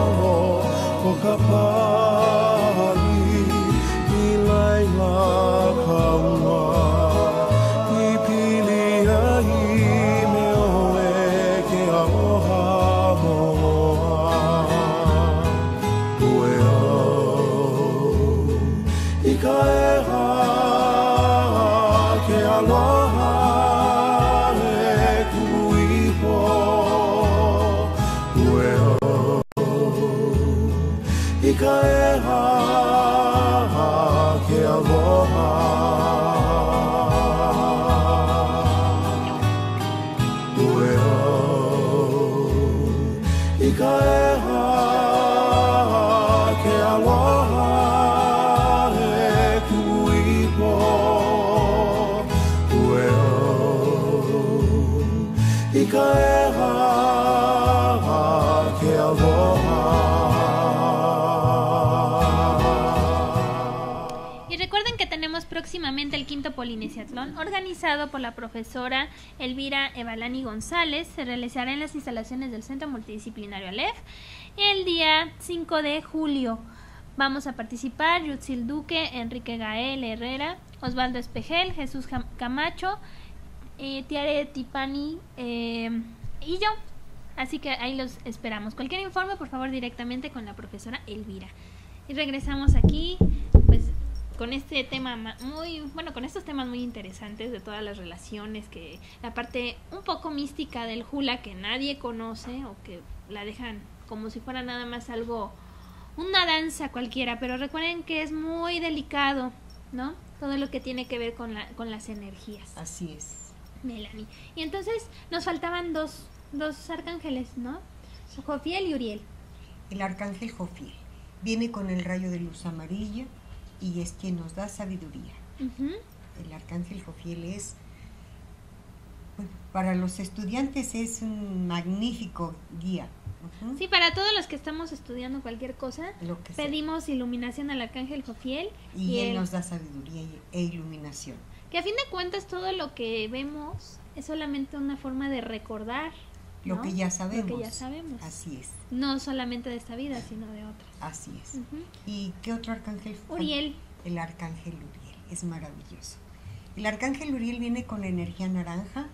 alo ko ka pāhi i laila kaua i pili ai me o e ke aloha moa. Ue au i ka e hao próximamente el quinto Polinesiatlón, organizado por la profesora Elvira Evalani González. Se realizará en las instalaciones del Centro Multidisciplinario Aleph el día 5 de julio. Vamos a participar Yutzil Duque, Enrique Gael Herrera, Osvaldo Espejel, Jesús Camacho, eh, Tiare Tipani eh, y yo. Así que ahí los esperamos. Cualquier informe, por favor, directamente con la profesora Elvira. Y regresamos aquí, con este tema muy, bueno, con estos temas muy interesantes de todas las relaciones, que la parte un poco mística del hula que nadie conoce o que la dejan como si fuera nada más algo, una danza cualquiera, pero recuerden que es muy delicado, ¿no? Todo lo que tiene que ver con, la, con las energías. Así es. Melanie. Y entonces nos faltaban dos, dos arcángeles, ¿no? Jofiel y Uriel. El arcángel Jofiel viene con el rayo de luz amarilla y es quien nos da sabiduría. El arcángel Jofiel es, para los estudiantes es un magnífico guía. Sí, para todos los que estamos estudiando cualquier cosa, pedimos iluminación al arcángel Jofiel. Y, él, nos da sabiduría e iluminación. Que a fin de cuentas todo lo que vemos es solamente una forma de recordar lo que ya sabemos. Lo que ya sabemos. Así es. No solamente de esta vida, sino de otras. Así es. ¿Y qué otro arcángel? Uriel. El arcángel Uriel. Es maravilloso. El arcángel Uriel viene con energía naranja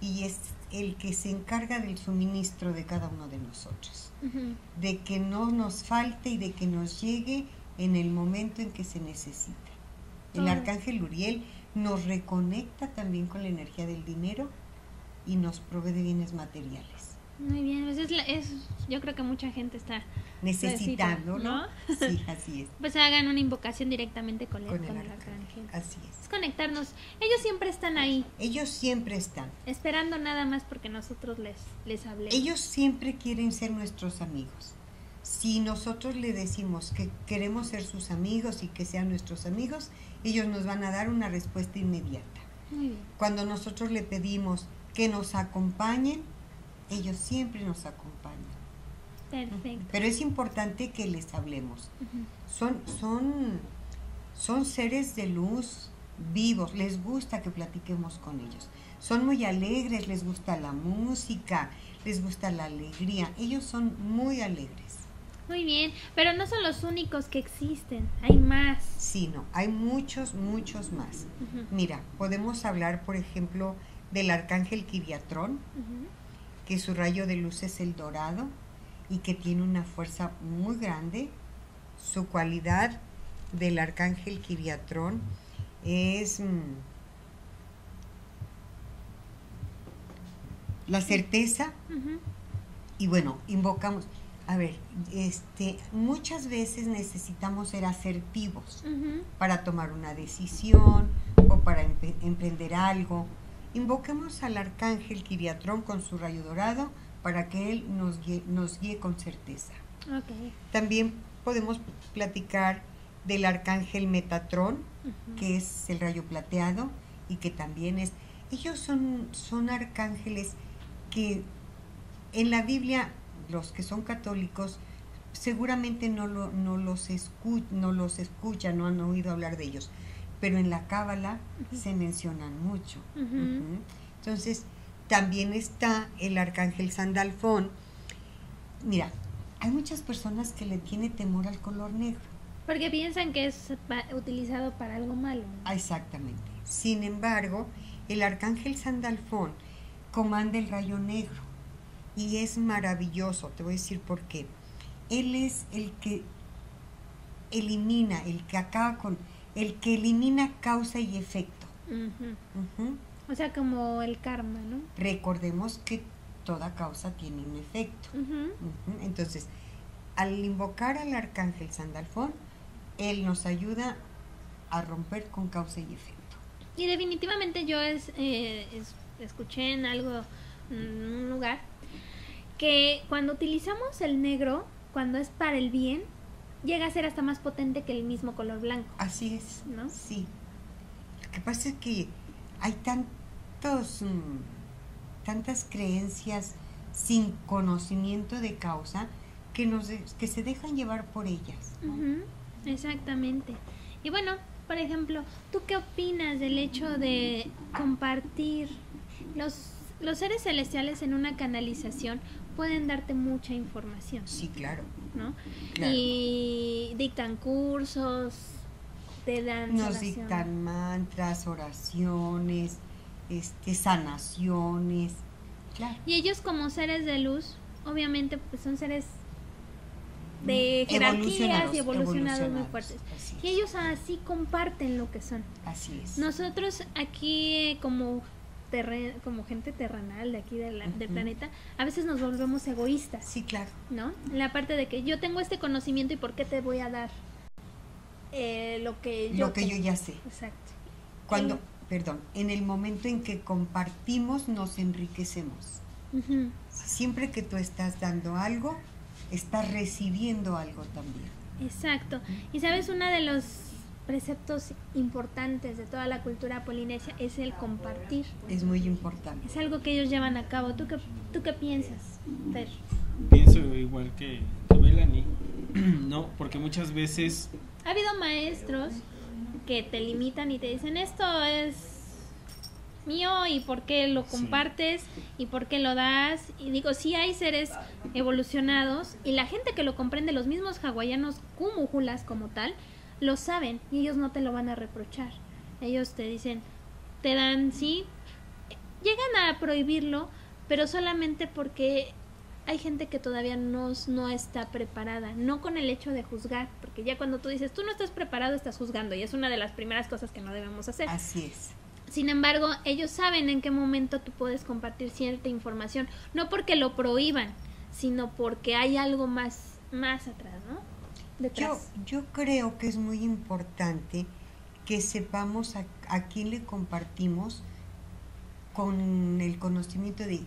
y es el que se encarga del suministro de cada uno de nosotros. De que no nos falte y de que nos llegue en el momento en que se necesita. El arcángel Uriel nos reconecta también con la energía del dinero y nos provee de bienes materiales. Muy bien, pues es, yo creo que mucha gente está necesitando, ¿no? Sí, así es. Pues hagan una invocación directamente con, el, arcángel. Así es. es. conectarnos. Ellos siempre están ahí. Ellos siempre están. Esperando nada más porque nosotros les, les hablemos. Ellos siempre quieren ser nuestros amigos. Si nosotros le decimos que queremos ser sus amigos y que sean nuestros amigos, ellos nos van a dar una respuesta inmediata. Muy bien. Cuando nosotros le pedimos que nos acompañen, ellos siempre nos acompañan. Perfecto. Pero es importante que les hablemos. Son, son, son seres de luz vivos, les gusta que platiquemos con ellos. Son muy alegres, les gusta la música, les gusta la alegría. Ellos son muy alegres. Muy bien, pero no son los únicos que existen, hay más. Sí, no, hay muchos, muchos más. Mira, podemos hablar, por ejemplo, del arcángel Kiriatrón, que su rayo de luz es el dorado y que tiene una fuerza muy grande. Su cualidad del arcángel Kiriatrón es mm, la certeza y bueno, invocamos, a ver, este, muchas veces necesitamos ser asertivos para tomar una decisión o para emprender algo Invoquemos al arcángel Kiriatrón con su rayo dorado para que él nos guíe, nos guíe con certeza. También podemos platicar del arcángel Metatrón, que es el rayo plateado y que también es... Ellos son, son arcángeles que en la Biblia, los que son católicos, seguramente no, lo, no, los, no los escuchan, no han oído hablar de ellos pero en la Cábala se mencionan mucho. Entonces, también está el arcángel Sandalfón. Mira, hay muchas personas que le tienen temor al color negro. Porque piensan que es utilizado para algo malo. Exactamente. Sin embargo, el arcángel Sandalfón comanda el rayo negro y es maravilloso. Te voy a decir por qué. Él es el que elimina, el que acaba con, el que elimina causa y efecto. O sea, como el karma, ¿no? Recordemos que toda causa tiene un efecto. Entonces, al invocar al arcángel Sandalfón, él nos ayuda a romper con causa y efecto. Y definitivamente yo es, eh, escuché en algo, en un lugar, que cuando utilizamos el negro, cuando es para el bien, llega a ser hasta más potente que el mismo color blanco. Así es, ¿no? Sí. Lo que pasa es que hay tantos, mm, tantas creencias sin conocimiento de causa que, nos, que se dejan llevar por ellas. Exactamente. Y bueno, por ejemplo, ¿tú qué opinas del hecho de compartir los, los seres celestiales en una canalización? Pueden darte mucha información. Sí, claro. ¿No? Y dictan cursos, te dan... Nos dictan mantras, oraciones, este, sanaciones. Y ellos como seres de luz, obviamente pues son seres de jerarquías y evolucionados, muy fuertes. Y ellos así comparten lo que son. Así es. Nosotros aquí como como gente terrenal de aquí del planeta, a veces nos volvemos egoístas. Sí, claro. ¿No? La parte de que yo tengo este conocimiento y por qué te voy a dar eh, lo que yo Lo que yo ya sé. Exacto. Cuando, perdón, en el momento en que compartimos nos enriquecemos. Siempre que tú estás dando algo, estás recibiendo algo también. Exacto. Y sabes, uno de los preceptos importantes de toda la cultura polinesia es el compartir. Es muy importante. Es algo que ellos llevan a cabo. ¿Tú qué, tú qué piensas, Fer? Pienso igual que, Melanie, ¿no? Porque muchas veces... Ha habido maestros que te limitan y te dicen esto es mío y por qué lo compartes y por qué lo das. Y digo, sí hay seres evolucionados y la gente que lo comprende, los mismos hawaianos cúmulas como tal, lo saben y ellos no te lo van a reprochar. Ellos te dicen, te dan, sí, llegan a prohibirlo, pero solamente porque hay gente que todavía no, no está preparada, no con el hecho de juzgar, porque ya cuando tú dices, tú no estás preparado, estás juzgando y es una de las primeras cosas que no debemos hacer. Así es. Sin embargo, ellos saben en qué momento tú puedes compartir cierta información, no porque lo prohíban, sino porque hay algo más, más atrás, ¿no? Yo, yo creo que es muy importante que sepamos a, a quién le compartimos con el conocimiento de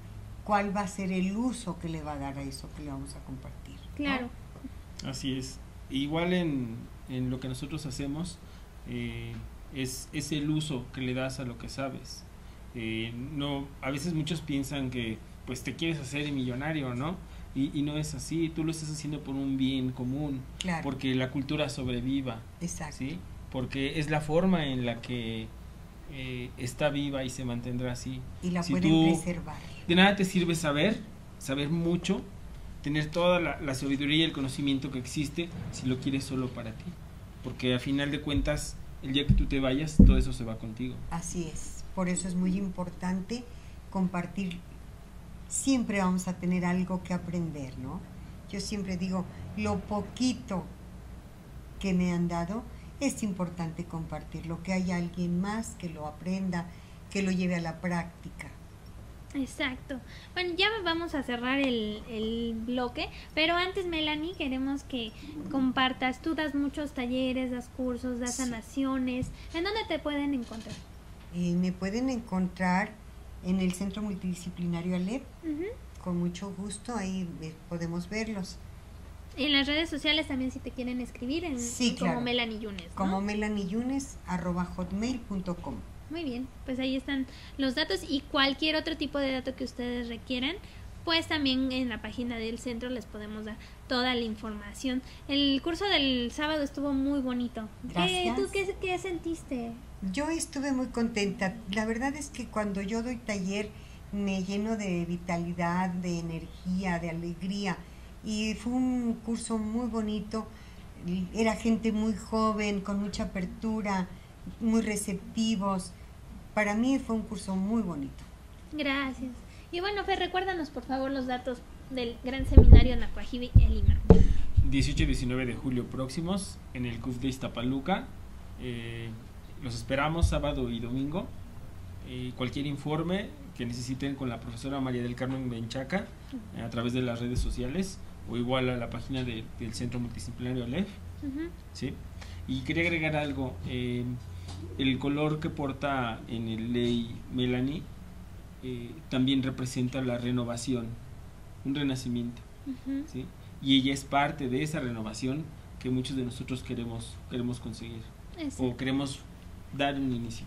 cuál va a ser el uso que le va a dar a eso que le vamos a compartir. Claro. Así es. Igual en, en lo que nosotros hacemos, eh, es, es el uso que le das a lo que sabes. Eh, no, a veces muchos piensan que pues te quieres hacer millonario, ¿no? Y, y, no es así, tú lo estás haciendo por un bien común, porque la cultura sobreviva, Exacto. ¿sí? porque es la forma en la que eh, está viva y se mantendrá así. Y la pueden preservar. De nada te sirve saber, saber mucho, tener toda la, la sabiduría y el conocimiento que existe si lo quieres solo para ti, porque a final de cuentas el día que tú te vayas, todo eso se va contigo. Así es, por eso es muy importante compartir. Siempre vamos a tener algo que aprender, ¿no? Yo siempre digo, lo poquito que me han dado, es importante compartirlo, que haya alguien más que lo aprenda, que lo lleve a la práctica. Exacto. Bueno, ya vamos a cerrar el, el, bloque, pero antes, Melanie, queremos que compartas. Tú das muchos talleres, das cursos, das sanaciones. ¿En dónde te pueden encontrar? Eh, me pueden encontrar en el Centro Multidisciplinario Alep. Con mucho gusto, ahí eh, podemos verlos. Y en las redes sociales también si te quieren escribir en, sí, como Melanie Yunes. ¿no? Como Melanie Yunes, arroba hotmail.com. Muy bien, pues ahí están los datos y cualquier otro tipo de dato que ustedes requieran, pues también en la página del centro les podemos dar toda la información. El curso del sábado estuvo muy bonito. Gracias. ¿Tú qué, qué sentiste? Yo estuve muy contenta. La verdad es que cuando yo doy taller me lleno de vitalidad, de energía, de alegría. y fue un curso muy bonito. Era gente muy joven, con mucha apertura, muy receptivos. Para mí fue un curso muy bonito. Gracias. Y bueno, Fer, recuérdanos por favor los datos del Gran Seminario Nacuajibi en Lima. 18 y 19 de julio próximos en el CUF de Iztapaluca. Eh, los esperamos sábado y domingo. Eh, cualquier informe que necesiten con la profesora María del Carmen Benchaca eh, a través de las redes sociales o igual a la página del Centro Multidisciplinario ALEF. ¿sí? Y quería agregar algo. el color que porta en el ley Melanie también representa la renovación, un renacimiento. ¿sí? y ella es parte de esa renovación que muchos de nosotros queremos queremos conseguir o queremos dar un inicio.